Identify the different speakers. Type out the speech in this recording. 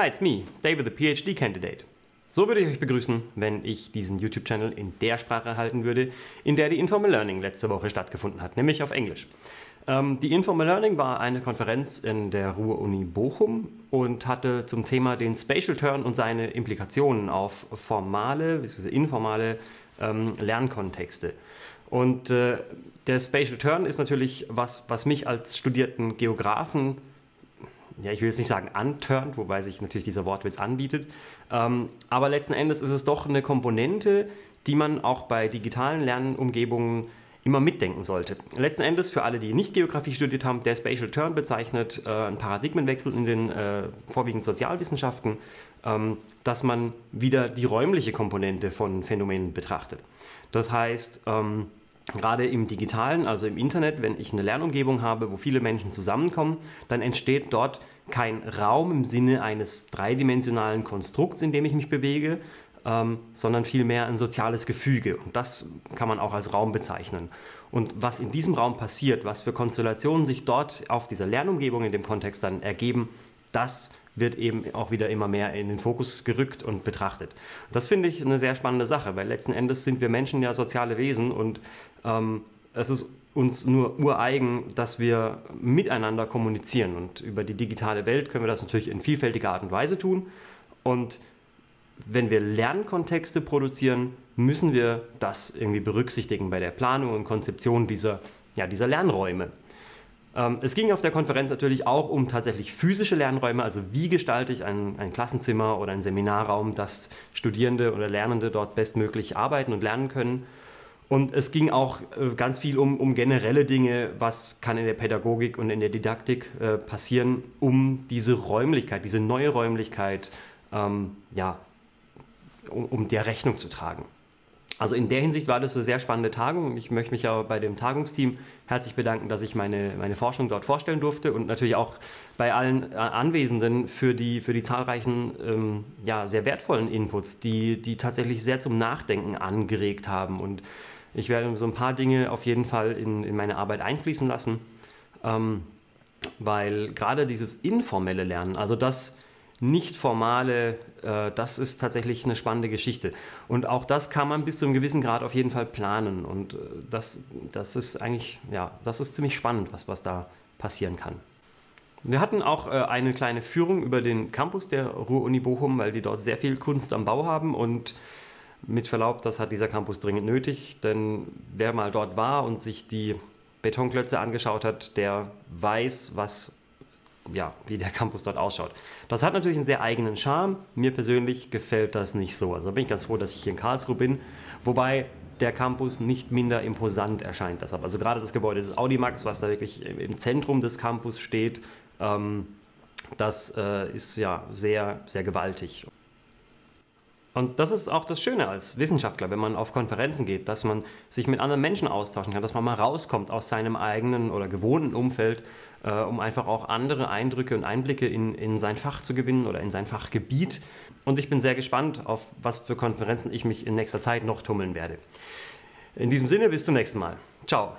Speaker 1: Hi, it's me, David, the PhD candidate. So würde ich euch begrüßen, wenn ich diesen YouTube-Channel in der Sprache halten würde, in der die Informal Learning letzte Woche stattgefunden hat, nämlich auf Englisch. Ähm, die Informal Learning war eine Konferenz in der Ruhr-Uni Bochum und hatte zum Thema den Spatial Turn und seine Implikationen auf formale bzw. informale ähm, Lernkontexte. Und äh, der Spatial Turn ist natürlich was, was mich als studierten Geografen ja, ich will jetzt nicht sagen anturnt, wobei sich natürlich dieser Wortwitz anbietet. Ähm, aber letzten Endes ist es doch eine Komponente, die man auch bei digitalen Lernumgebungen immer mitdenken sollte. Letzten Endes, für alle, die nicht Geografie studiert haben, der Spatial Turn bezeichnet äh, einen Paradigmenwechsel in den äh, vorwiegend Sozialwissenschaften, ähm, dass man wieder die räumliche Komponente von Phänomenen betrachtet. Das heißt, ähm, gerade im digitalen, also im Internet, wenn ich eine Lernumgebung habe, wo viele Menschen zusammenkommen, dann entsteht dort kein Raum im Sinne eines dreidimensionalen Konstrukts, in dem ich mich bewege, ähm, sondern vielmehr ein soziales Gefüge. Und das kann man auch als Raum bezeichnen. Und was in diesem Raum passiert, was für Konstellationen sich dort auf dieser Lernumgebung in dem Kontext dann ergeben, das wird eben auch wieder immer mehr in den Fokus gerückt und betrachtet. Das finde ich eine sehr spannende Sache, weil letzten Endes sind wir Menschen ja soziale Wesen und ähm, es ist uns nur ureigen, dass wir miteinander kommunizieren. Und über die digitale Welt können wir das natürlich in vielfältiger Art und Weise tun. Und wenn wir Lernkontexte produzieren, müssen wir das irgendwie berücksichtigen bei der Planung und Konzeption dieser, ja, dieser Lernräume. Ähm, es ging auf der Konferenz natürlich auch um tatsächlich physische Lernräume, also wie gestalte ich ein, ein Klassenzimmer oder einen Seminarraum, dass Studierende oder Lernende dort bestmöglich arbeiten und lernen können. Und es ging auch äh, ganz viel um, um generelle Dinge, was kann in der Pädagogik und in der Didaktik äh, passieren, um diese Räumlichkeit, diese neue Räumlichkeit, ähm, ja, um, um der Rechnung zu tragen. Also in der Hinsicht war das eine sehr spannende Tagung. Ich möchte mich aber bei dem Tagungsteam herzlich bedanken, dass ich meine, meine Forschung dort vorstellen durfte und natürlich auch bei allen äh, Anwesenden für die, für die zahlreichen ähm, ja, sehr wertvollen Inputs, die, die tatsächlich sehr zum Nachdenken angeregt haben. Und ich werde so ein paar Dinge auf jeden Fall in, in meine Arbeit einfließen lassen, ähm, weil gerade dieses informelle Lernen, also das nicht formale, äh, das ist tatsächlich eine spannende Geschichte. Und auch das kann man bis zu einem gewissen Grad auf jeden Fall planen. Und äh, das, das ist eigentlich, ja, das ist ziemlich spannend, was, was da passieren kann. Wir hatten auch äh, eine kleine Führung über den Campus der Ruhr-Uni Bochum, weil die dort sehr viel Kunst am Bau haben und mit Verlaub, das hat dieser Campus dringend nötig, denn wer mal dort war und sich die Betonklötze angeschaut hat, der weiß, was, ja, wie der Campus dort ausschaut. Das hat natürlich einen sehr eigenen Charme. Mir persönlich gefällt das nicht so. Also bin ich ganz froh, dass ich hier in Karlsruhe bin. Wobei der Campus nicht minder imposant erscheint deshalb. Also gerade das Gebäude des Audimax, was da wirklich im Zentrum des Campus steht, ähm, das äh, ist ja sehr, sehr gewaltig. Und das ist auch das Schöne als Wissenschaftler, wenn man auf Konferenzen geht, dass man sich mit anderen Menschen austauschen kann, dass man mal rauskommt aus seinem eigenen oder gewohnten Umfeld, äh, um einfach auch andere Eindrücke und Einblicke in, in sein Fach zu gewinnen oder in sein Fachgebiet. Und ich bin sehr gespannt, auf was für Konferenzen ich mich in nächster Zeit noch tummeln werde. In diesem Sinne, bis zum nächsten Mal. Ciao.